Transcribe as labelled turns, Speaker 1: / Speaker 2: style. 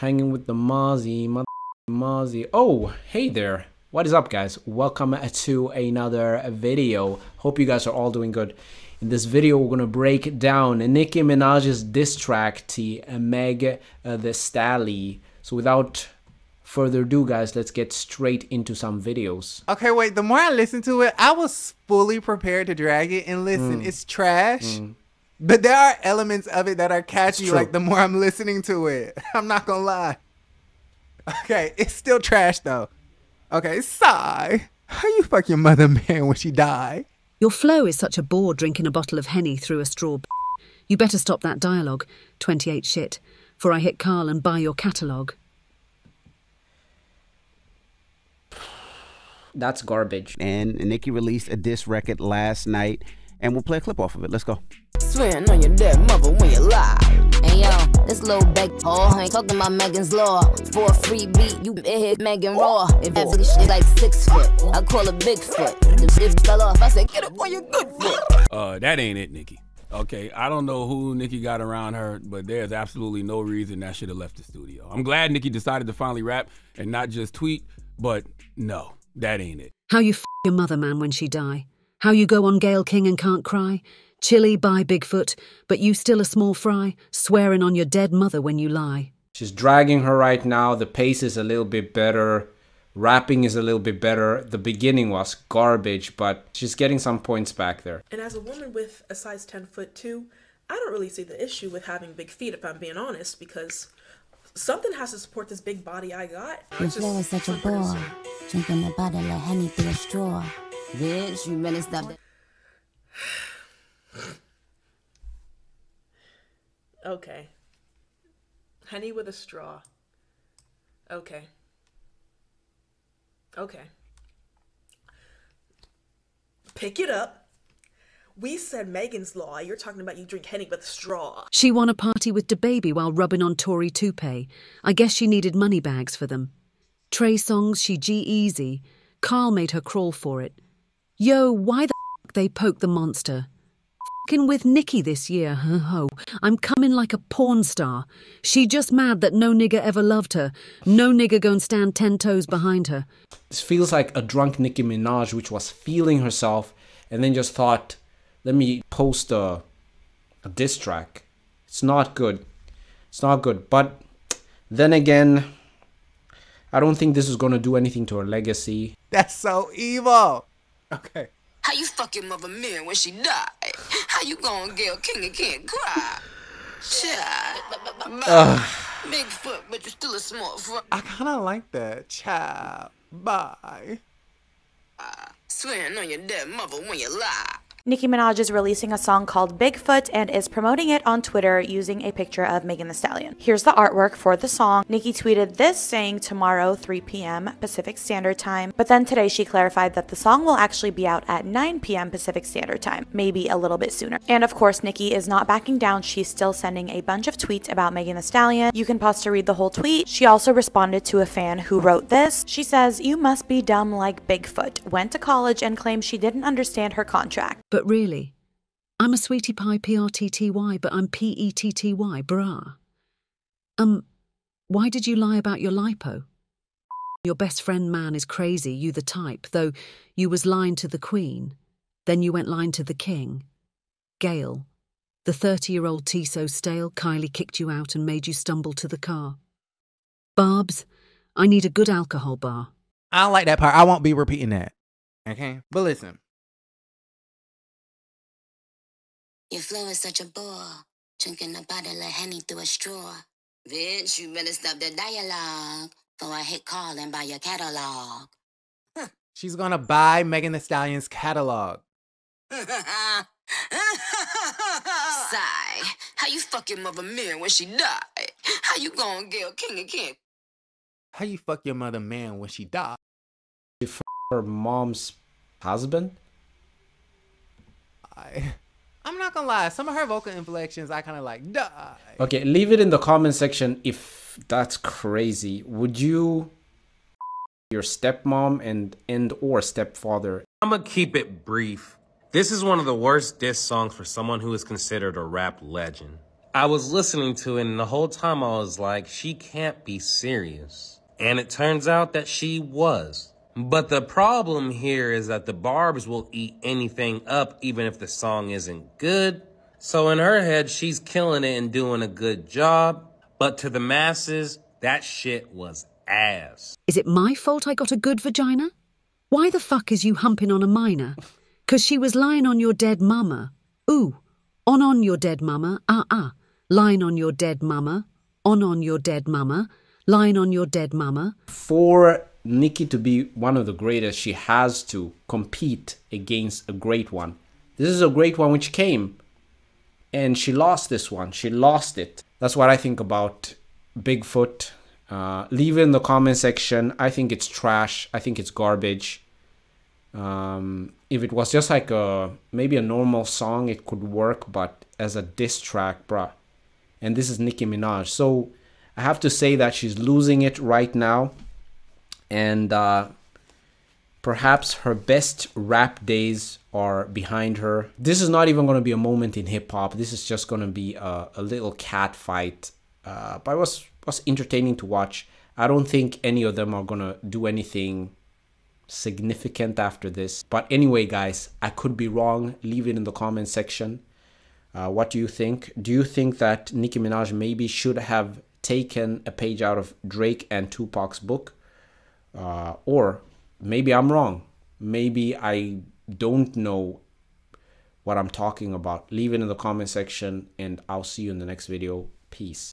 Speaker 1: Hanging with the Mozzie, mother Mozzie. Oh, hey there. What is up, guys? Welcome to another video. Hope you guys are all doing good. In this video, we're gonna break down Nicki Minaj's diss track to Meg uh, the Stallion. So without further ado, guys, let's get straight into some videos.
Speaker 2: Okay, wait. The more I listen to it, I was fully prepared to drag it. And listen, mm. it's trash. Mm. But there are elements of it that are catchy. Like the more I'm listening to it, I'm not gonna lie. Okay, it's still trash though. Okay, sigh. How you fuck your mother, man, when she die?
Speaker 3: Your flow is such a bore drinking a bottle of Henny through a straw. You better stop that dialogue, 28 shit, for I hit Carl and buy your catalogue.
Speaker 1: That's garbage.
Speaker 4: And Nicki released a diss record last night, and we'll play a clip off of it. Let's go.
Speaker 5: Swearing on your dead mother when you lie. Hey yo, this little bag oh, ain't talking about Megan's law. For a free beat, you hit Megan raw. If that bitch shit like six foot, I call it Bigfoot. The shit fell off, I said, get up on your good foot.
Speaker 6: Uh, that ain't it, Nicki. Okay, I don't know who Nicki got around her, but there's absolutely no reason that should have left the studio. I'm glad Nicki decided to finally rap and not just tweet, but no, that ain't it.
Speaker 3: How you f your mother, man, when she die. How you go on Gayle King and can't cry. Chilly by Bigfoot, but you still a small fry, swearing on your dead mother when you lie.
Speaker 1: She's dragging her right now. The pace is a little bit better. Rapping is a little bit better. The beginning was garbage, but she's getting some points back there.
Speaker 7: And as a woman with a size 10 foot 2, I don't really see the issue with having big feet if I'm being honest, because something has to support this big body I got.
Speaker 5: Your flow is such a bore. Drinking the bottle of honey through a straw. Bitch, you better stop that.
Speaker 7: Okay. Honey with a straw. Okay. Okay. Pick it up. We said Megan's Law. You're talking about you drink Henny with a straw.
Speaker 3: She won a party with DaBaby while rubbing on Tory toupee. I guess she needed money bags for them. Trey Songz, she G-Eazy. Carl made her crawl for it. Yo, why the they poke the monster? F***ing with Nicki this year, huh ho. I'm coming like a porn star. She just mad that no nigger ever loved her. No nigger gon' stand ten toes behind her.
Speaker 1: This feels like a drunk Nicki Minaj which was feeling herself and then just thought, let me post a, a diss track. It's not good. It's not good. But then again, I don't think this is gonna do anything to her legacy.
Speaker 2: That's so evil. Okay.
Speaker 5: How you fucking mother man when she died? How you gonna Gayle King and can't cry? Child. Big foot, but you're still a small.
Speaker 2: I kinda like that. Child. Bye.
Speaker 5: Uh, swearing on your dead mother when you lie.
Speaker 8: Nicki Minaj is releasing a song called Bigfoot and is promoting it on Twitter using a picture of Megan Thee Stallion. Here's the artwork for the song. Nicki tweeted this saying tomorrow 3 p.m. Pacific Standard Time, but then today she clarified that the song will actually be out at 9 p.m. Pacific Standard Time, maybe a little bit sooner. And of course, Nicki is not backing down. She's still sending a bunch of tweets about Megan Thee Stallion. You can pause to read the whole tweet. She also responded to a fan who wrote this. She says, You must be dumb like Bigfoot. Went to college and claimed she didn't understand her contract.
Speaker 3: But really, I'm a sweetie pie P-R-T-T-Y, but I'm P-E-T-T-Y, bra. Um, why did you lie about your lipo? Your best friend man is crazy, you the type, though you was lying to the queen. Then you went lying to the king. Gayle, the 30-year-old tea so stale, Kylie kicked you out and made you stumble to the car. Barbs, I need a good alcohol bar.
Speaker 2: I like that part. I won't be repeating that. Okay? But listen,
Speaker 5: Your flow is such a bore. Drinking a bottle of honey through a straw. Bitch, you better stop the dialogue. For I hit Carl and buy your catalog.
Speaker 2: She's gonna buy Megan Thee Stallion's catalog.
Speaker 5: Sigh. How you fuck your mother man when she died? How you gonna Gayle King and King?
Speaker 2: How you fuck your mother man when she died?
Speaker 1: You f her mom's husband?
Speaker 2: I... I'm not gonna lie, some of her vocal inflections I kind of like. Die.
Speaker 1: Okay, leave it in the comment section if that's crazy. Would you your stepmom and and or stepfather?
Speaker 9: I'm gonna keep it brief. This is one of the worst diss songs for someone who is considered a rap legend. I was listening to it, and the whole time I was like, she can't be serious. And it turns out that she was. But the problem here is that the Barbs will eat anything up, even if the song isn't good. So in her head, she's killing it and doing a good job. But to the masses, that shit was ass.
Speaker 3: Is it my fault I got a good vagina? Why the fuck is you humping on a minor? 'Cause she was lying on your dead mama. Ooh, on on your dead mama, ah ah. Lying on your dead mama, on on your dead mama, lying on your dead mama.
Speaker 1: For Nicki to be one of the greatest, she has to compete against a great one. This is a great one which came, and she lost this one. She lost it. That's what I think about Bigfoot. Uh, leave it in the comment section. I think it's trash. I think it's garbage. Um, if it was just like a maybe a normal song, it could work, but as a diss track, bruh, and this is Nicki Minaj. So I have to say that she's losing it right now, and uh, perhaps her best rap days are behind her. This is not even going to be a moment in hip hop. This is just going to be a, a, little cat fight. Uh, but it was was entertaining to watch. I don't think any of them are going to do anything significant after this. But anyway, guys, I could be wrong. Leave it in the comment section. Uh, what do you think? Do you think that Nicki Minaj maybe should have taken a page out of Drake and Tupac's book? Uh, or maybe I'm wrong. Maybe I don't know what I'm talking about. Leave it in the comment section and I'll see you in the next video. Peace.